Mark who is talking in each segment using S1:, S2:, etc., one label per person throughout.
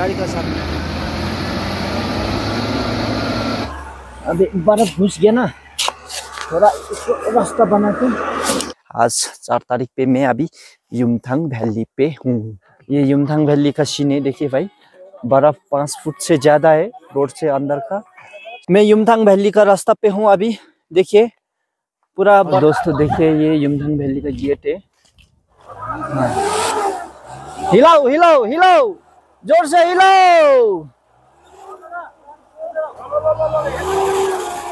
S1: गाड़ी का सामने अभी बर्फ़ घुस गया ना थोड़ा इसको रास्ता बना के आज चार तारीख पे मैं अभी युमथांग वैली पे हूँ। ये युमथांग वैली का सीन है देखिए भाई बर्फ़ पाँच फुट से ज़्यादा है रोड से अंदर का। मैं युमथांग वैली का रास्ता पे हूँ अभी देखिए पूरा दोस्तों देखिए ये युमथांग वैली का गेट है हाँ। हिलाओ हिलाओ हिलाओ! ज़ोर से हिलाओ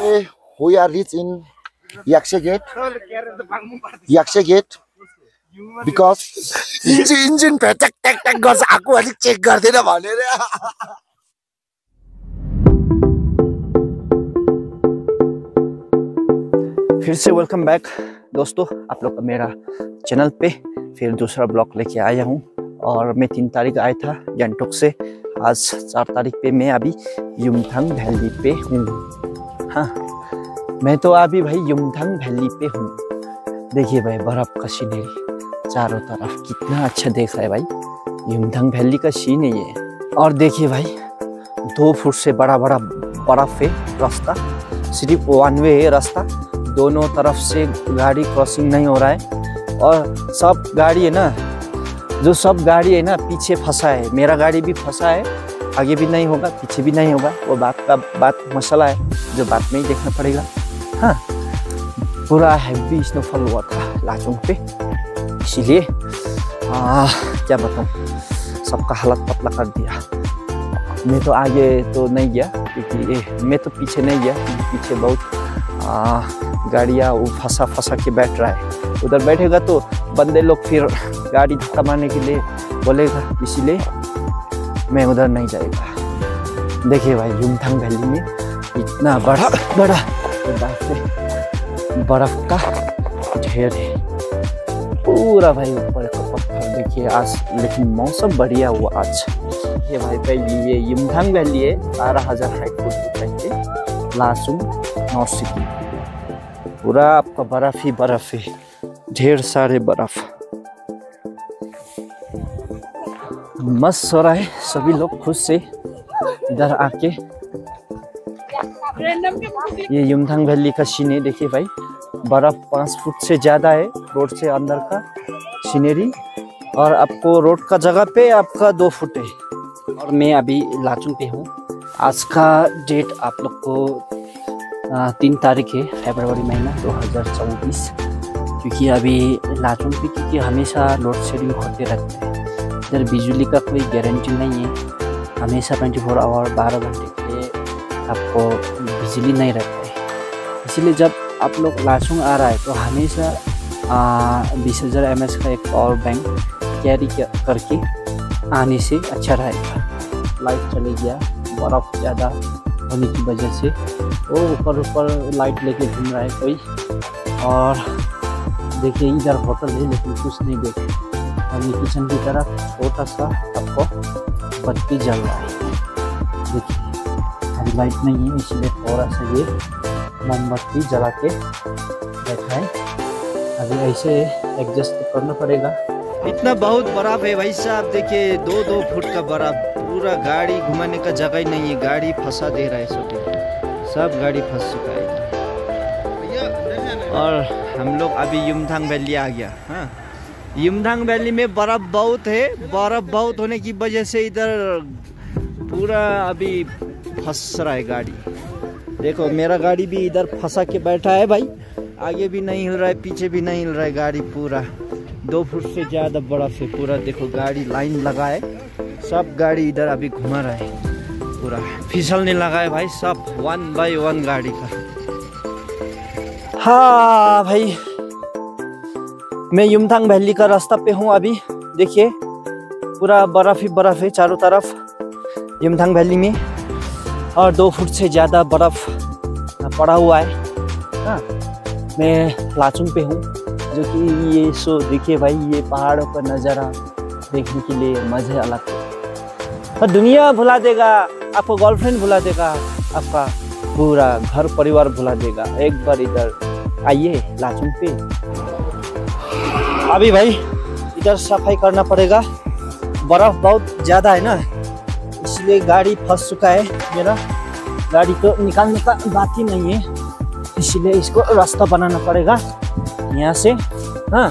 S2: Eh, we are rich in Yaksha Gate. Yaksha Gate. Because engine engine ट्याक ट्याक ट्याक गर्छ आएको अलिक चेक गर्दैन भनेर
S1: फिर से वेलकम बैक दोस्तों आप लोग का मेरा चैनल पे फिर दूसरा ब्लॉग लेके आया हूँ और मैं तीन तारीख आया था गैंगटोक से। आज चार तारीख पे मैं अभी युमथांग वैली पे हूँ। हाँ मैं तो अभी भाई युमथंग वैली पे हूँ। देखिए भाई, बर्फ़ का सीनरी चारों तरफ़ कितना अच्छा देख रहा है भाई। युमथांग वैली का सीन है ये। और देखिए भाई, दो फुट से बड़ा बड़ा बर्फ़ है रास्ता। सिर्फ़ वन वे है रास्ता। दोनों तरफ़ से गाड़ी क्रॉसिंग नहीं हो रहा है। और सब गाड़ी है ना जो सब गाड़ी है ना, पीछे फंसा है। मेरा गाड़ी भी फंसा है, आगे भी नहीं होगा, पीछे भी नहीं होगा। वो बात का बात मसला है, जो बात में ही देखना पड़ेगा। हाँ पूरा हैवी स्नोफॉल हुआ था लाचुंग पे। इसीलिए क्या बताऊँ, सबका हालत पतला कर दिया। मैं तो आगे तो नहीं गया, क्योंकि मैं तो पीछे नहीं गया पीछे बहुत गाड़ियाँ वो फंसा फंसा के बैठ रहा है। उधर बैठेगा तो बंदे लोग फिर गाड़ी धक्का मारने के लिए बोलेगा, इसीलिए मैं उधर नहीं जाएगा। देखिए भाई युमथांग वैली में इतना बड़ा बड़ा है। बर्फ़ का ढेर है। पूरा भाई ऊपर का पत्थर, देखिए आज लेकिन मौसम बढ़िया हुआ आज। ये भाई पहली ये युमथांग वैली है, बारह हज़ार हाइट फुट लासुंग नॉर्थ सिटी। पूरा आपका बर्फ़ ही बर्फ़ है। ढेर सारे बर्फ़। मस्त हो रहा है, सभी लोग खुश से इधर आके। ये युमथांग वैली का सीन देखिए भाई। बर्फ़ पाँच फुट से ज़्यादा है, रोड से अंदर का सीनरी। और आपको रोड का जगह पे आपका दो फुट है। और मैं अभी लाचुंग पे हूँ। आज का डेट आप लोग को तीन तारीख है, फरवरी महीना दो हज़ार चौबीस। क्योंकि अभी लाचुंग पे क्योंकि हमेशा लोड शेडिंग होते रहते हैं। इधर बिजली का कोई गारंटी नहीं है। हमेशा ट्वेंटी फोर आवर बारह घंटे के लिए आपको बिजली नहीं रहता है। इसीलिए जब आप लोग लाचुंग आ रहा है तो हमेशा बीस हज़ार एम का एक पावर बैंक कैरी करके आने से अच्छा रहेगा। लाइट चले गया, बर्फ़ ज़्यादा होने की वजह से वो ऊपर ऊपर लाइट लेके घूम रहा है कोई। और देखिए इधर होटल है लेकिन कुछ नहीं देखे और ये किचन की तरफ़ छोटा सा आपको बत्ती जल रहा है देखिए अभी लाइट नहीं है इसलिए थोड़ा सा ये मोमबत्ती जला के बैठा है अभी ऐसे एडजस्ट तो करना पड़ेगा। इतना बहुत बर्फ़ है भाई साहब देखिए दो दो फुट का बर्फ़ पूरा गाड़ी घुमाने का जगह ही नहीं है गाड़ी फंसा दे रहा है सब सब गाड़ी फंस चुका है। और हम लोग अभी युमथांग वैली आ गया हाँ। युमथांग वैली में बर्फ़ बहुत है, बर्फ़ बहुत होने की वजह से इधर पूरा अभी फंस रहा है गाड़ी। देखो, मेरा गाड़ी भी इधर फंसा के बैठा है भाई। आगे भी नहीं हिल रहा है, पीछे भी नहीं हिल रहा है गाड़ी पूरा। दो फुट से ज़्यादा बर्फ़ है पूरा। देखो, गाड़ी लाइन लगा है। सब गाड़ी इधर अभी घुमा रहा है पूरा। फिसलने लगा है भाई, सब वन बाय वन गाड़ी का। हाँ भाई। मैं युमथांग वैली का रास्ता पे हूँ अभी। देखिए, पूरा बर्फ़ ही बर्फ़ है चारों तरफ़, युमथांग वैली में। और दो फुट से ज़्यादा बर्फ़ पड़ा हुआ है। हाँ मैं लाचुंग पे हूँ, जो कि ये सो देखिए भाई, ये पहाड़ों का नज़ारा देखने के लिए मज़े अलग है। और दुनिया भुला देगा, आपको गर्लफ्रेंड भुला देगा, आपका पूरा घर परिवार भुला देगा, एक बार इधर। आइए लाचुंग पे अभी भाई, इधर सफ़ाई करना पड़ेगा। बर्फ़ बहुत ज़्यादा है ना, इसलिए गाड़ी फंस चुका है मेरा। गाड़ी तो निकालने का बात ही नहीं है, इसलिए इसको रास्ता बनाना पड़ेगा। यहाँ से हाँ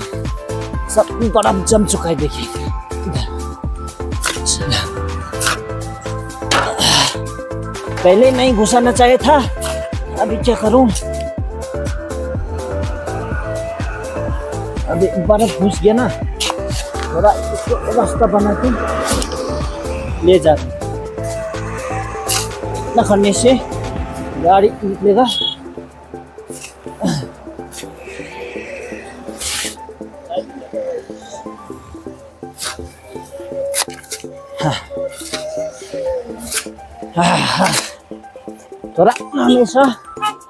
S1: सब बर्फ़ जम चुका है, देखिए। पहले नहीं घुसाना चाहिए था, अभी क्या करूँ? अभी बर्फ़ घुस गया ना। थोड़ा इसको रास्ता बना के ले जा। इतना करने से गाड़ी निकलेगा। थोड़ा हमेशा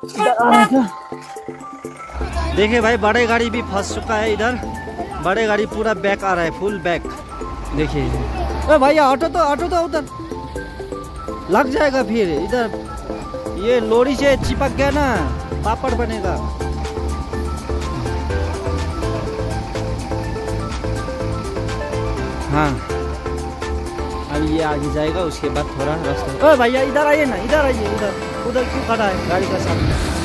S1: इधर आ रहा था देखिए भाई, बड़े गाड़ी भी फंस चुका है इधर। बड़े गाड़ी पूरा बैक आ रहा है फुल बैक देखिए। अरे भैया ऑटो तो ऑटो तो उधर। लग जाएगा फिर, इधर। ये लोरी से चिपक गया ना, पापड़ बनेगा। हाँ। अब ये आगे जाएगा, उसके बाद थोड़ा रास्ता। ओ भैया, इधर आइए ना, इधर आइए, इधर। उधर क्यों खड़ा है, गाड़ी का सामने।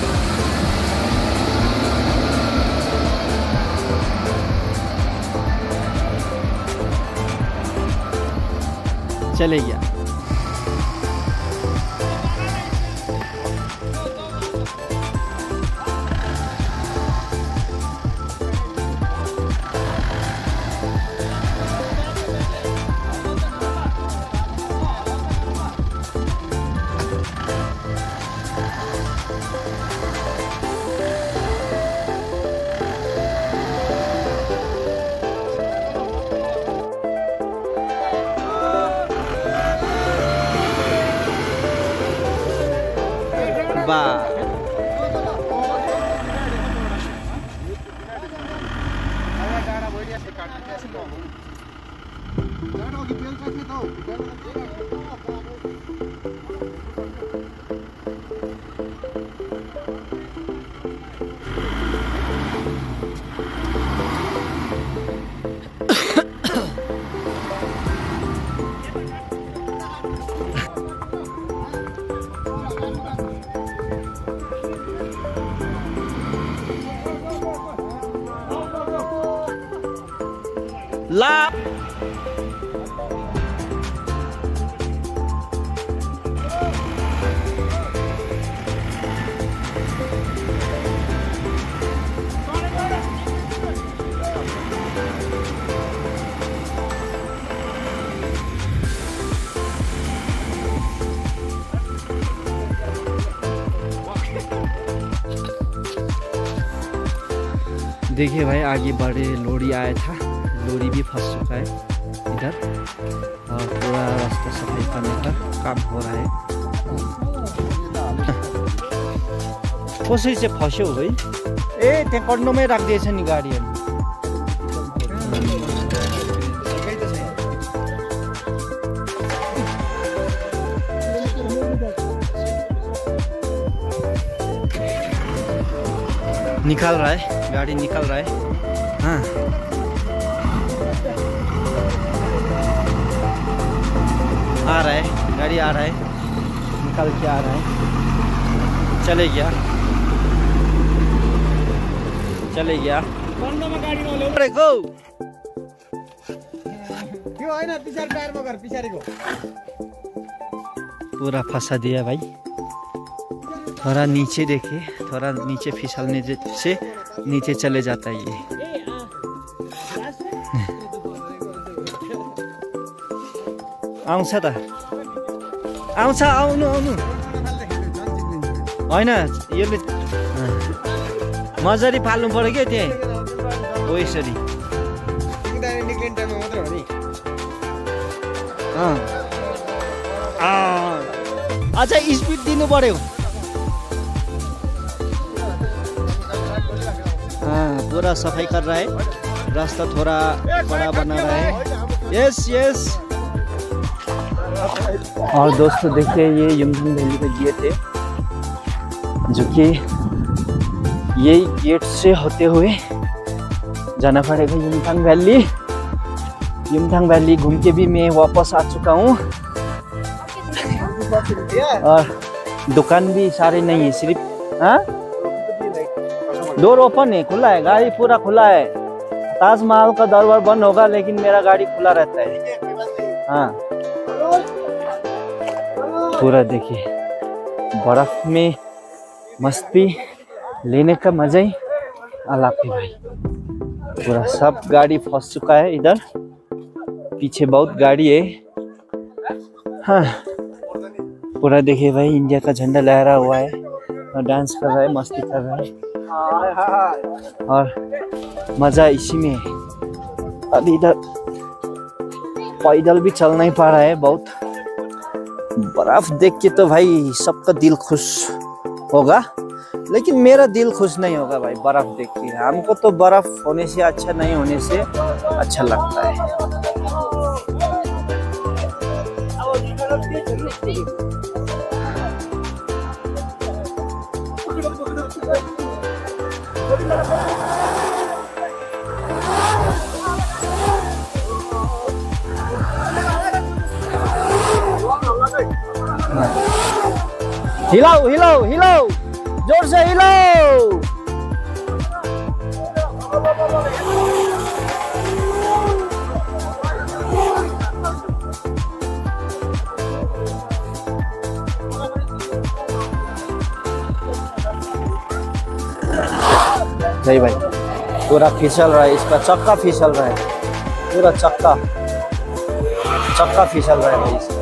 S1: चले गया ऐसे
S3: काट ऐसे ना हो। बैठ होगी बेल चाहिए तो बेल लगा देगा
S1: ला देखिए भाई आगे बड़े लोरी आया था। लोरी भी फंस चुका है इधर और पूरा रास्ता सफ़ाई करने का काम हो रहा है कसरी चाहिँ फस्यो है ए त्यहाँ कन्डोमै राखिदिएछ नि गाडीहरू निकाल रहा है गाड़ी निकल रहा है हाँ आ रहा है गाड़ी आ रहा है। निकल के आ रहा है। चले गया। चले गया। गो पूरा फंसा दिया भाई। थोड़ा नीचे देखिए थोड़ा नीचे फिसलने से नीचे चले जाता है ये। आउँछ त। आउँछ आउनु आउनु। होइन अँ, मजाले पाल्नु पऱ्यो क्या त्यहाँ? हो यसरी। अझ स्पिड दिनु पर्यो हाँ, पूरा सफाई कर रहा है रास्ता थोड़ा बड़ा बना है यस यस। और दोस्तों देखिए, ये यमदन वैली का गेट है, जो कि यही गेट से होते हुए जाना पड़ेगा यमथांग वैली। यमथांग वैली घूम के भी मैं वापस आ चुका हूँ। और दुकान भी सारे नहीं है, सिर्फ़ हाँ? डोर ओपन है, खुला है, गाड़ी पूरा खुला है। ताजमहल का दरबार बंद होगा, लेकिन मेरा गाड़ी खुला रहता है। हाँ। पूरा देखिए बर्फ़ में मस्ती लेने का मज़ा ही अलग है भाई। पूरा सब गाड़ी फंस चुका है इधर। पीछे बहुत गाड़ी है। हाँ। पूरा देखिए भाई, इंडिया का झंडा लहरा हुआ है और डांस कर रहा है, मस्ती कर रहा है। और मज़ा इसी में अभी इधर पैदल भी चल नहीं पा रहा है बहुत। बर्फ़ देख के तो भाई सबका दिल खुश होगा, लेकिन मेरा दिल खुश नहीं होगा भाई बर्फ़ देख के। हमको तो बर्फ़ होने से अच्छा नहीं होने से अच्छा लगता है। हिलाओ हिलाओ हिलाओ ज़ोर से हिलाओ सही भाई, पूरा फिसल रहा है, इसका चक्का फिसल रहा है। पूरा चक्का चक्का फिसल रहा है भाई इसका।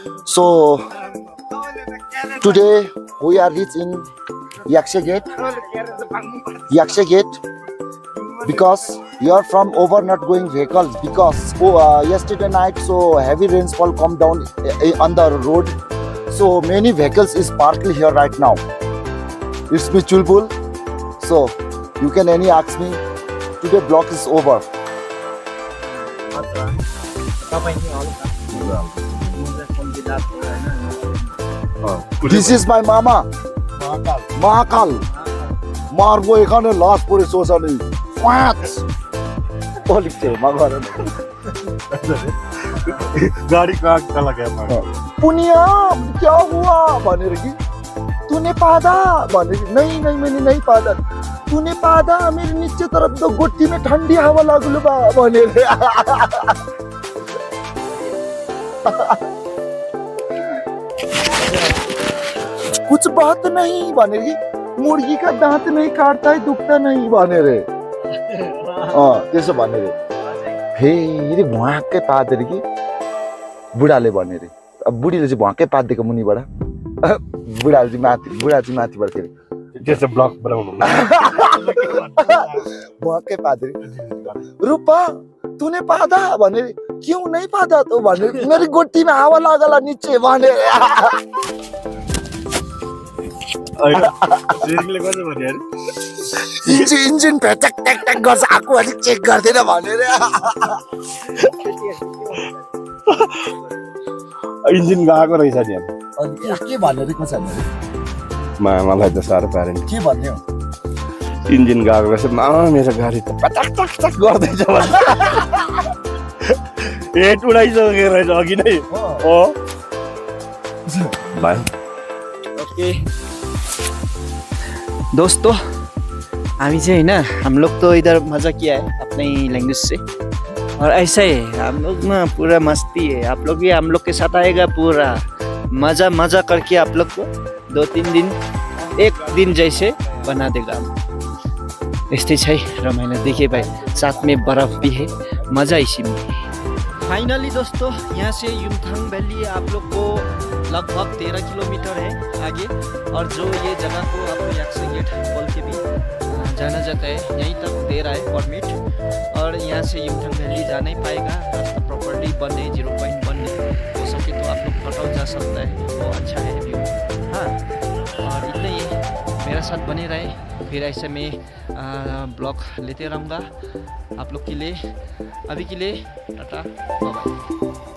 S2: So today we are reached in Yaksha Gate. Yaksha Gate because you are from over not going vehicles because oh, uh, yesterday night so heavy rainfall come down uh, on the road. So many vehicles is parked here right now. It's me chulbul. So you can any ask me. Today block is over
S1: तपाईँ नि हल्का मुझे phone की दाँत हो है
S2: This is my mama. Mahakal মারবো এখানে লাশ পড়ে শ্মশানে लिखते मगर
S4: गाडी कहाँ लाग्यो
S2: पुनिया क्या हुआ भनेर कि तूने पादा भनेर कि, नहीं नहीं मैंने नहीं पादा तूने पादा मेरे नीचे तरफ तो गोट्टी में ठंडी हवा लागलो बा भनेर कुछ बात नहीं भनेर कि मुर्गी का दांत नहीं काटता है दुखता नहीं भनेर अँ त्यसो भनेर फेरि भुवाक्कै पादेर कि बुढाले भने अरे अब बुढीले चाहिँ भुवाक्कै पादिदिएको मुनिबाट बुढाले चाहिँ माथि बुढा चाहिँ माथिबाट फेरि
S4: त्यो चाहिँ ब्लक बनाउनु
S2: भुवाक्कै पादेर। रूपा तूने पादा? भने क्यों नहीं पादा तो भने मेरी गोटी में हावा लागला नीचे भने इन्जिन इन्जिन भ्याचक ट्याक ट्याक गर्छ आएको अलिक चेक गर्दैन भनेर
S4: इन्जिन गएको रहेछ नि अब
S2: के भनेर को छ भने
S4: मा मलाई त साह्रो पारेन
S2: के भन्ने हो
S4: इन्जिन गएको रहेछ मा मेरो गाडी त पचाक टक टक गर्दैछ हेट उडाइसकेको रहेछ अघि नै हो भाइ
S1: ओके दोस्तों, हामी चाहिँ होइन, हम लोग तो इधर मज़ा किया है, अपने लैंग्वेज से। और ऐसा ही है हम लोग ना पूरा मस्ती है, आप लोग भी हम लोग के साथ आएगा पूरा। मज़ा मज़ा करके आप लोग को दो तीन दिन, एक दिन जैसे बना देगा। छै रमाइलो देखिए भाई, साथ में बर्फ़ भी है, मज़ा इसी में। फाइनली दोस्तों, यहाँ से युमथांग वैली आप लोग को लगभग तेरह किलोमीटर है आगे, और जो ये जगह को आपको एक्शन गेट बोल के भी जाना जाता है। यहीं तक दे रहा है परमिट और यहाँ से यूथन वैली जा नहीं पाएगा, रास्ता प्रॉपर्ली बंद है ज़ीरो पॉइंट वन है। हो सके तो आप लोग फटो जा सकता है, वो तो अच्छा है व्यू हाँ और इतना ही मेरा साथ बने रहे, फिर ऐसे में ब्लॉग लेते रहूँगा। आप लोग के लिए, अभी के लिए, टाटा बाय